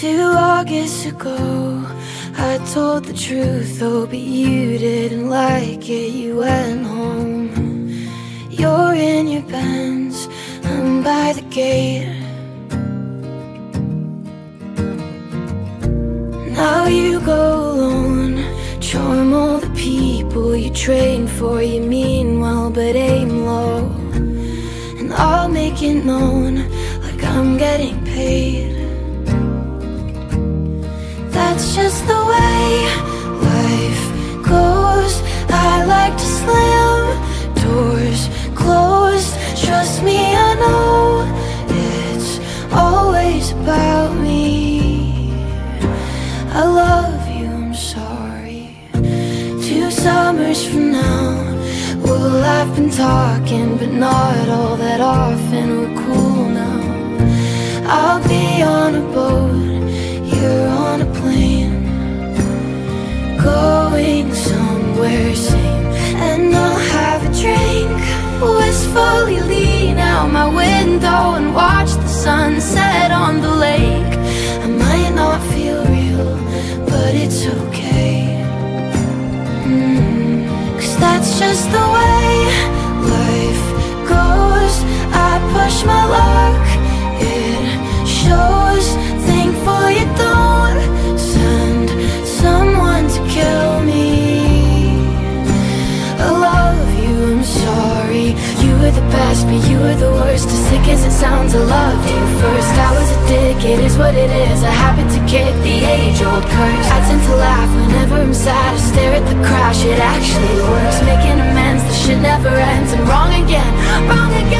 Two August ago, I told the truth, oh, but you didn't like it. You went home. You're in your Benz, I'm by the gate. Now you go alone, charm all the people you train for. You mean well, but aim low. And I'll make it known like I'm getting paid. About me. I love you, I'm sorry. Two summers from now, we'll have been talking, but not all that often. We're cool now. I'll be on a boat, you're on a plane, going somewhere sane, and I'll have a drink. Wistfully lean out my window and watch the sunset just the way life goes. I push my luck, it shows. Thankful you don't send someone to kill me. I love you, I'm sorry. You were the best, but you were the worst. As sick as it sounds, I loved you first. I was a dick, it is what it is. I happen to kick the age old curse. I tend to laugh whenever I'm sad. Stare at the crash, it actually works. Making amends, the shit never ends. And wrong again, wrong again.